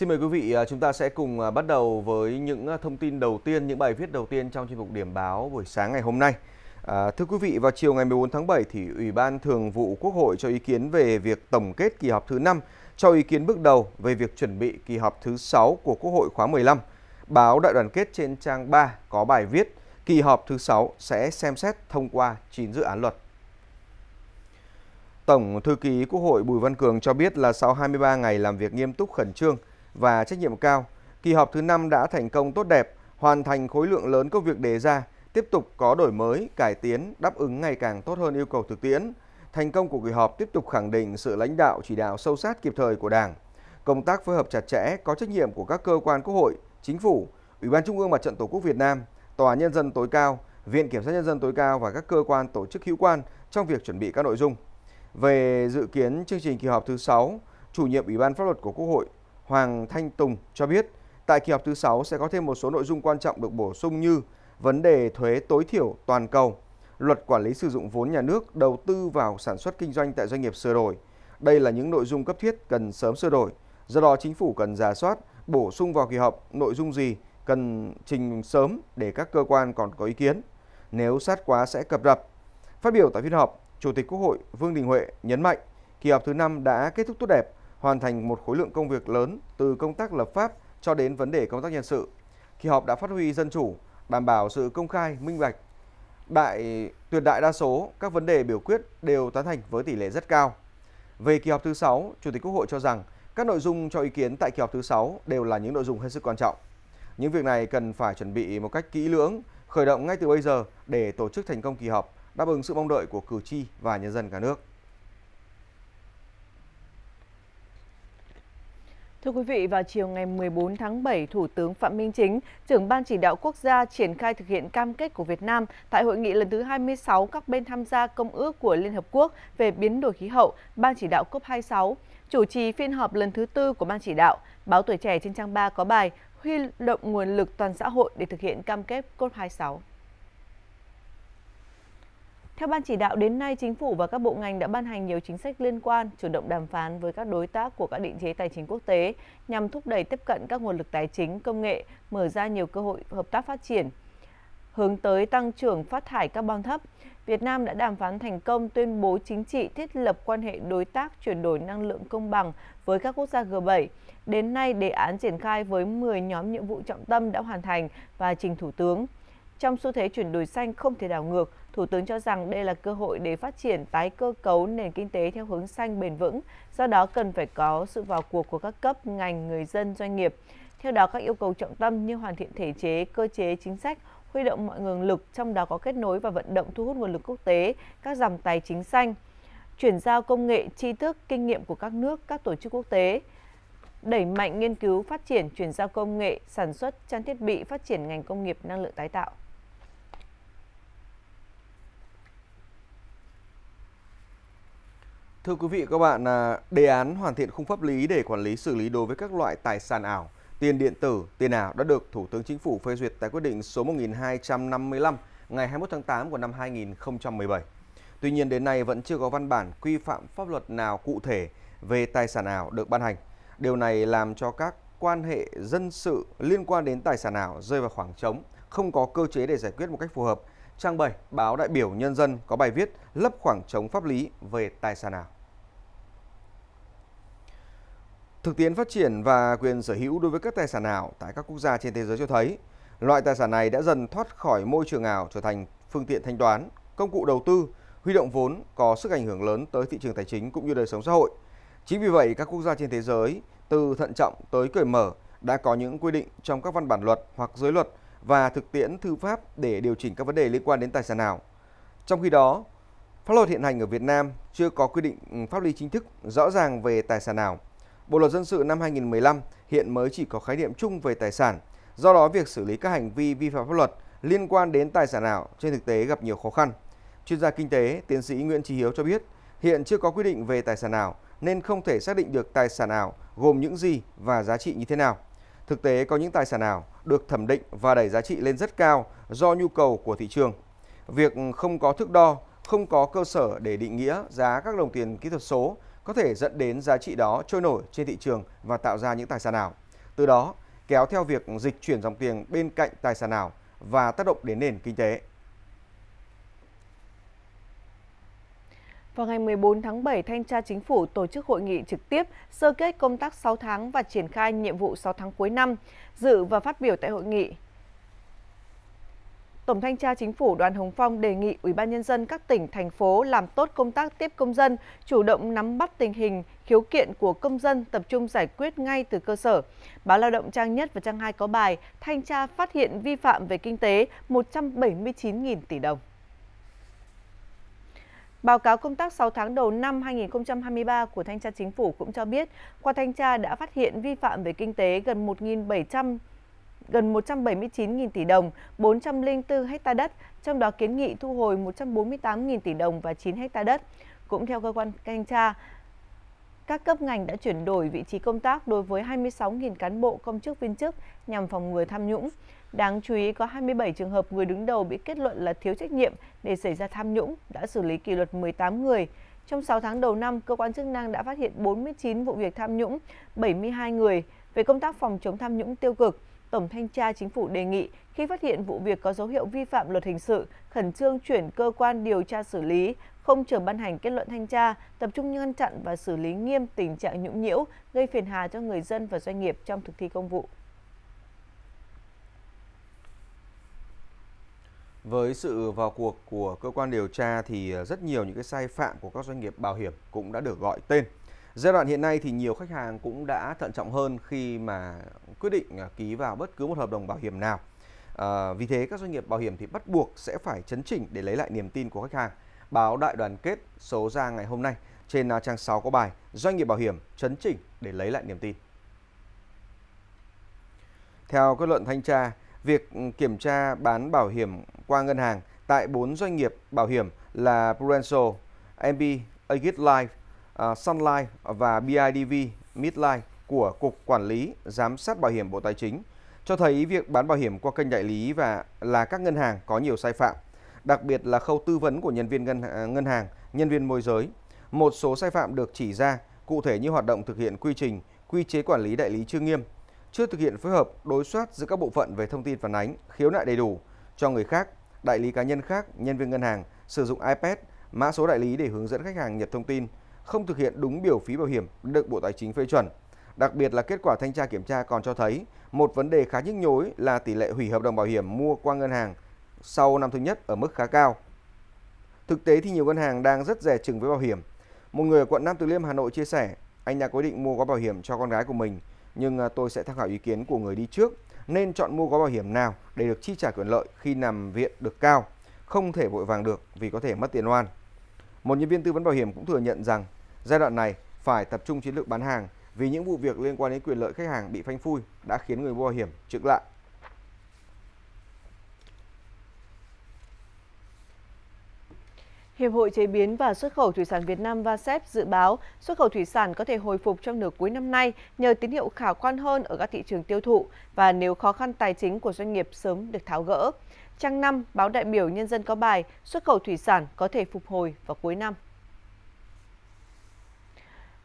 Xin mời quý vị, à, chúng ta sẽ cùng à, bắt đầu với những à, thông tin đầu tiên, những bài viết đầu tiên trong chuyên mục điểm báo buổi sáng ngày hôm nay. À, thưa quý vị, vào chiều ngày 14 tháng 7 thì Ủy ban Thường vụ Quốc hội cho ý kiến về việc tổng kết kỳ họp thứ 5, cho ý kiến bước đầu về việc chuẩn bị kỳ họp thứ 6 của Quốc hội khóa 15. Báo Đại đoàn kết trên trang 3 có bài viết kỳ họp thứ 6 sẽ xem xét thông qua 9 dự án luật. Tổng thư ký Quốc hội Bùi Văn Cường cho biết là sau 23 ngày làm việc nghiêm túc khẩn trương và trách nhiệm cao, kỳ họp thứ 5 đã thành công tốt đẹp, hoàn thành khối lượng lớn công việc đề ra, tiếp tục có đổi mới, cải tiến, đáp ứng ngày càng tốt hơn yêu cầu thực tiễn. Thành công của kỳ họp tiếp tục khẳng định sự lãnh đạo chỉ đạo sâu sát kịp thời của Đảng, công tác phối hợp chặt chẽ, có trách nhiệm của các cơ quan Quốc hội, Chính phủ, Ủy ban Trung ương Mặt trận Tổ quốc Việt Nam, Tòa Nhân dân tối cao, Viện Kiểm sát Nhân dân tối cao và các cơ quan tổ chức hữu quan trong việc chuẩn bị các nội dung. Về dự kiến chương trình kỳ họp thứ 6, chủ nhiệm Ủy ban pháp luật của Quốc hội Hoàng Thanh Tùng cho biết, tại kỳ họp thứ 6 sẽ có thêm một số nội dung quan trọng được bổ sung như vấn đề thuế tối thiểu toàn cầu, luật quản lý sử dụng vốn nhà nước đầu tư vào sản xuất kinh doanh tại doanh nghiệp sửa đổi. Đây là những nội dung cấp thiết cần sớm sửa đổi. Do đó chính phủ cần giả soát, bổ sung vào kỳ họp nội dung gì cần trình sớm để các cơ quan còn có ý kiến. Nếu sát quá sẽ cập rập. Phát biểu tại phiên họp, Chủ tịch Quốc hội Vương Đình Huệ nhấn mạnh kỳ họp thứ 5 đã kết thúc tốt đẹp, hoàn thành một khối lượng công việc lớn từ công tác lập pháp cho đến vấn đề công tác nhân sự. Kỳ họp đã phát huy dân chủ, đảm bảo sự công khai, minh bạch. Đại tuyệt đại đa số các vấn đề biểu quyết đều tán thành với tỷ lệ rất cao. Về kỳ họp thứ 6, Chủ tịch Quốc hội cho rằng các nội dung cho ý kiến tại kỳ họp thứ 6 đều là những nội dung hết sức quan trọng. Những việc này cần phải chuẩn bị một cách kỹ lưỡng, khởi động ngay từ bây giờ để tổ chức thành công kỳ họp, đáp ứng sự mong đợi của cử tri và nhân dân cả nước. Thưa quý vị, vào chiều ngày 14 tháng 7, Thủ tướng Phạm Minh Chính, trưởng Ban chỉ đạo quốc gia triển khai thực hiện cam kết của Việt Nam tại hội nghị lần thứ 26 các bên tham gia Công ước của Liên Hợp Quốc về biến đổi khí hậu, Ban chỉ đạo COP26, chủ trì phiên họp lần thứ tư của Ban chỉ đạo. Báo Tuổi Trẻ trên trang 3 có bài huy động nguồn lực toàn xã hội để thực hiện cam kết COP26. Theo Ban chỉ đạo, đến nay chính phủ và các bộ ngành đã ban hành nhiều chính sách liên quan, chủ động đàm phán với các đối tác của các định chế tài chính quốc tế nhằm thúc đẩy tiếp cận các nguồn lực tài chính, công nghệ, mở ra nhiều cơ hội hợp tác phát triển. Hướng tới tăng trưởng phát thải carbon thấp, Việt Nam đã đàm phán thành công tuyên bố chính trị thiết lập quan hệ đối tác chuyển đổi năng lượng công bằng với các quốc gia G7. Đến nay, đề án triển khai với 10 nhóm nhiệm vụ trọng tâm đã hoàn thành và trình Thủ tướng. Trong xu thế chuyển đổi xanh không thể đảo ngược, Thủ tướng cho rằng đây là cơ hội để phát triển tái cơ cấu nền kinh tế theo hướng xanh bền vững, do đó cần phải có sự vào cuộc của các cấp, ngành, người dân, doanh nghiệp. Theo đó, các yêu cầu trọng tâm như hoàn thiện thể chế, cơ chế, chính sách, huy động mọi nguồn lực, trong đó có kết nối và vận động thu hút nguồn lực quốc tế, các dòng tài chính xanh, chuyển giao công nghệ, tri thức, kinh nghiệm của các nước, các tổ chức quốc tế, đẩy mạnh nghiên cứu phát triển, chuyển giao công nghệ, sản xuất, trang thiết bị, phát triển ngành công nghiệp năng lượng tái tạo. Thưa quý vị các bạn, à, đề án hoàn thiện khung pháp lý để quản lý xử lý đối với các loại tài sản ảo, tiền điện tử, tiền ảo đã được Thủ tướng Chính phủ phê duyệt tại quyết định số 1255 ngày 21 tháng 8 của năm 2017. Tuy nhiên đến nay vẫn chưa có văn bản quy phạm pháp luật nào cụ thể về tài sản ảo được ban hành. Điều này làm cho các quan hệ dân sự liên quan đến tài sản ảo rơi vào khoảng trống, không có cơ chế để giải quyết một cách phù hợp Trang 7, báo đại biểu Nhân dân có bài viết lấp khoảng trống pháp lý về tài sản ảo. Thực tiễn phát triển và quyền sở hữu đối với các tài sản ảo tại các quốc gia trên thế giới cho thấy, loại tài sản này đã dần thoát khỏi môi trường ảo trở thành phương tiện thanh toán, công cụ đầu tư, huy động vốn có sức ảnh hưởng lớn tới thị trường tài chính cũng như đời sống xã hội. Chính vì vậy, các quốc gia trên thế giới từ thận trọng tới cởi mở đã có những quy định trong các văn bản luật hoặc giới luật và thực tiễn thư pháp để điều chỉnh các vấn đề liên quan đến tài sản ảo. Trong khi đó, pháp luật hiện hành ở Việt Nam chưa có quy định ừ, pháp lý chính thức rõ ràng về tài sản ảo. Bộ luật dân sự năm 2015 hiện mới chỉ có khái niệm chung về tài sản. Do đó, việc xử lý các hành vi vi phạm pháp luật liên quan đến tài sản ảo trên thực tế gặp nhiều khó khăn. Chuyên gia kinh tế, tiến sĩ Nguyễn Trí Hiếu cho biết, hiện chưa có quy định về tài sản ảo nên không thể xác định được tài sản ảo gồm những gì và giá trị như thế nào. Thực tế có những tài sản ảo được thẩm định và đẩy giá trị lên rất cao do nhu cầu của thị trường. Việc không có thước đo, không có cơ sở để định nghĩa giá các đồng tiền kỹ thuật số có thể dẫn đến giá trị đó trôi nổi trên thị trường và tạo ra những tài sản ảo. từ đó kéo theo việc dịch chuyển dòng tiền bên cạnh tài sản ảo và tác động đến nền kinh tế. Vào ngày 14 tháng 7, Thanh tra Chính phủ tổ chức hội nghị trực tiếp sơ kết công tác 6 tháng và triển khai nhiệm vụ 6 tháng cuối năm. Dự và phát biểu tại hội nghị, Tổng thanh tra Chính phủ Đoàn Hồng Phong đề nghị Ủy ban nhân dân các tỉnh thành phố làm tốt công tác tiếp công dân, chủ động nắm bắt tình hình khiếu kiện của công dân, tập trung giải quyết ngay từ cơ sở. Báo Lao động trang nhất và trang 2 có bài thanh tra phát hiện vi phạm về kinh tế 179.000 tỷ đồng. Báo cáo công tác 6 tháng đầu năm 2023 của Thanh tra Chính phủ cũng cho biết, qua thanh tra đã phát hiện vi phạm về kinh tế gần 1.700 gần 179.000 tỷ đồng, 404 ha đất, trong đó kiến nghị thu hồi 148.000 tỷ đồng và 9 ha đất. Cũng theo cơ quan thanh tra, các cấp ngành đã chuyển đổi vị trí công tác đối với 26.000 cán bộ công chức viên chức nhằm phòng ngừa tham nhũng. Đáng chú ý có 27 trường hợp người đứng đầu bị kết luận là thiếu trách nhiệm để xảy ra tham nhũng, đã xử lý kỷ luật 18 người. Trong 6 tháng đầu năm, cơ quan chức năng đã phát hiện 49 vụ việc tham nhũng, 72 người. Về công tác phòng chống tham nhũng tiêu cực, Tổng Thanh tra Chính phủ đề nghị khi phát hiện vụ việc có dấu hiệu vi phạm luật hình sự, khẩn trương chuyển cơ quan điều tra xử lý, không chờ ban hành kết luận thanh tra, tập trung ngăn chặn và xử lý nghiêm tình trạng nhũng nhiễu, gây phiền hà cho người dân và doanh nghiệp trong thực thi công vụ. Với sự vào cuộc của cơ quan điều tra thì ờ, rất nhiều những cái sai phạm của các doanh nghiệp bảo hiểm cũng đã được gọi tên. Giai đoạn hiện nay thì nhiều khách hàng cũng đã thận trọng hơn khi mà quyết định ờ, ký vào bất cứ một hợp đồng bảo hiểm nào. À, vì thế các doanh nghiệp bảo hiểm thì bắt buộc sẽ phải chấn chỉnh để lấy lại niềm tin của khách hàng. Báo Đại đoàn kết số ra ngày hôm nay trên à, trang 6 có bài Doanh nghiệp bảo hiểm chấn chỉnh để lấy lại niềm tin. Theo kết luận thanh tra, việc kiểm tra bán bảo hiểm qua ngân hàng tại 4 doanh nghiệp bảo hiểm là Prudential, MB, Agit Life, uh, Sun Life và BIDV Midlife của Cục Quản lý Giám sát Bảo hiểm Bộ Tài chính cho thấy việc bán bảo hiểm qua kênh đại lý và là các ngân hàng có nhiều sai phạm, đặc biệt là khâu tư vấn của nhân viên ngân, à, ngân hàng, nhân viên môi giới. Một số sai phạm được chỉ ra, cụ thể như hoạt động thực hiện quy trình, quy chế quản lý đại lý chưa nghiêm, chưa thực hiện phối hợp đối soát giữa các bộ phận về thông tin phản ánh, khiếu nại đầy đủ cho người khác, đại lý cá nhân khác, nhân viên ngân hàng sử dụng iPad, mã số đại lý để hướng dẫn khách hàng nhập thông tin, không thực hiện đúng biểu phí bảo hiểm được Bộ Tài chính phê chuẩn. Đặc biệt là kết quả thanh tra kiểm tra còn cho thấy một vấn đề khá nhức nhối là tỷ lệ hủy hợp đồng bảo hiểm mua qua ngân hàng sau năm thứ nhất ở mức khá cao. Thực tế thì nhiều ngân hàng đang rất rẻ chừng với bảo hiểm. Một người ở quận Nam Từ Liêm Hà Nội chia sẻ, anh đã có định mua gói bảo hiểm cho con gái của mình, nhưng à, tôi sẽ tham khảo ý kiến của người đi trước nên chọn mua gói bảo hiểm nào để được chi trả quyền lợi khi nằm viện được cao, không thể vội vàng được vì có thể mất tiền oan. Một nhân viên tư vấn bảo hiểm cũng thừa nhận rằng giai đoạn này phải tập trung chiến lược bán hàng vì những vụ việc liên quan đến quyền lợi khách hàng bị phanh phui đã khiến người mua bảo hiểm chững lại. Hiệp hội Chế biến và Xuất khẩu Thủy sản Việt Nam VASEP dự báo xuất khẩu thủy sản có thể hồi phục trong nửa cuối năm nay nhờ tín hiệu khả quan hơn ở các thị trường tiêu thụ và nếu khó khăn tài chính của doanh nghiệp sớm được tháo gỡ. Trang 5, báo đại biểu Nhân dân có bài xuất khẩu thủy sản có thể phục hồi vào cuối năm.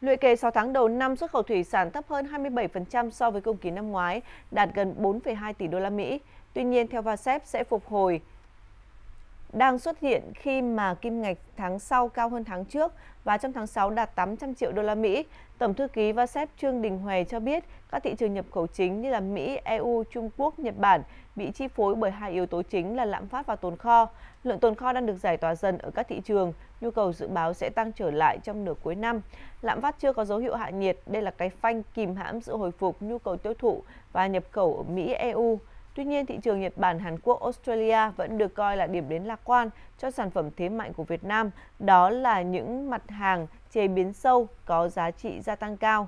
Lũy kế 6 tháng đầu năm xuất khẩu thủy sản thấp hơn 27% so với cùng kỳ năm ngoái, đạt gần 4,2 tỷ đô la Mỹ. Tuy nhiên theo VASEP sẽ phục hồi đang xuất hiện khi mà kim ngạch tháng sau cao hơn tháng trước và trong tháng 6 đạt 800 triệu đô la Mỹ. Tổng thư ký VASEP Trương Đình Huệ cho biết các thị trường nhập khẩu chính như là Mỹ, EU, Trung Quốc, Nhật Bản bị chi phối bởi hai yếu tố chính là lạm phát và tồn kho. Lượng tồn kho đang được giải tỏa dần ở các thị trường, nhu cầu dự báo sẽ tăng trở lại trong nửa cuối năm. Lạm phát chưa có dấu hiệu hạ nhiệt, đây là cái phanh kìm hãm sự hồi phục nhu cầu tiêu thụ và nhập khẩu ở Mỹ, EU. Tuy nhiên, thị trường Nhật Bản, Hàn Quốc, Australia vẫn được coi là điểm đến lạc quan cho sản phẩm thế mạnh của Việt Nam, đó là những mặt hàng chế biến sâu có giá trị gia tăng cao.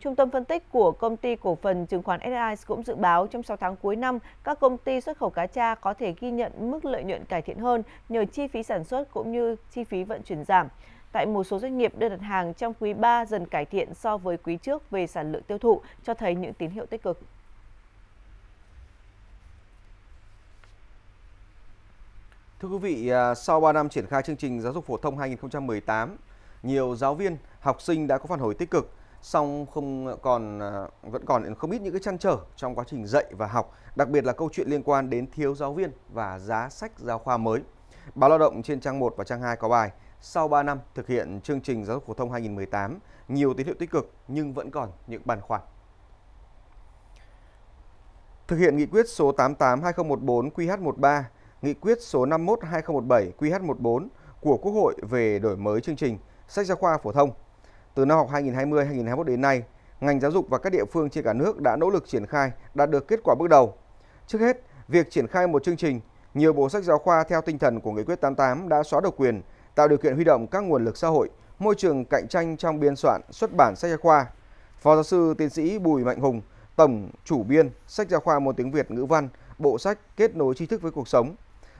Trung tâm phân tích của công ty cổ phần chứng khoán SI cũng dự báo trong 6 tháng cuối năm, các công ty xuất khẩu cá tra có thể ghi nhận mức lợi nhuận cải thiện hơn nhờ chi phí sản xuất cũng như chi phí vận chuyển giảm. Tại một số doanh nghiệp đơn đặt hàng trong quý 3 dần cải thiện so với quý trước về sản lượng tiêu thụ, cho thấy những tín hiệu tích cực. Thưa quý vị, à, sau 3 năm triển khai chương trình giáo dục phổ thông 2018, nhiều giáo viên, học sinh đã có phản hồi tích cực song không còn à, vẫn còn không ít những cái chăn trở trong quá trình dạy và học, đặc biệt là câu chuyện liên quan đến thiếu giáo viên và giá sách giáo khoa mới. Báo Lao động trên trang 1 và trang 2 có bài Sau 3 năm thực hiện chương trình giáo dục phổ thông 2018, nhiều tín hiệu tích cực nhưng vẫn còn những băn khoăn. Thực hiện nghị quyết số 88/2014 QH13, nghị quyết số 51/2017 QH14 của Quốc hội về đổi mới chương trình sách giáo khoa phổ thông. Từ năm học 2020-2021 đến nay, ngành giáo dục và các địa phương trên cả nước đã nỗ lực triển khai, đạt được kết quả bước đầu. Trước hết, việc triển khai một chương trình, nhiều bộ sách giáo khoa theo tinh thần của Nghị quyết 88 đã xóa độc quyền, tạo điều kiện huy động các nguồn lực xã hội, môi trường cạnh tranh trong biên soạn, xuất bản sách giáo khoa. Phó giáo sư tiến sĩ Bùi Mạnh Hùng, tổng chủ biên sách giáo khoa môn tiếng Việt ngữ văn, bộ sách kết nối tri thức với cuộc sống,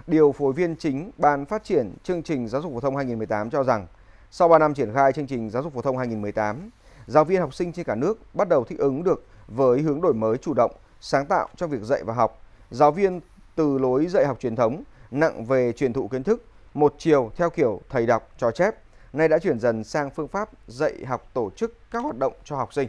điều phối viên chính Ban phát triển chương trình giáo dục phổ thông 2018 cho rằng sau 3 năm triển khai chương trình giáo dục phổ thông 2018, giáo viên học sinh trên cả nước bắt đầu thích ứng được với hướng đổi mới chủ động, sáng tạo trong việc dạy và học. Giáo viên từ lối dạy học truyền thống nặng về truyền thụ kiến thức, một chiều theo kiểu thầy đọc trò chép, nay đã chuyển dần sang phương pháp dạy học tổ chức các hoạt động cho học sinh.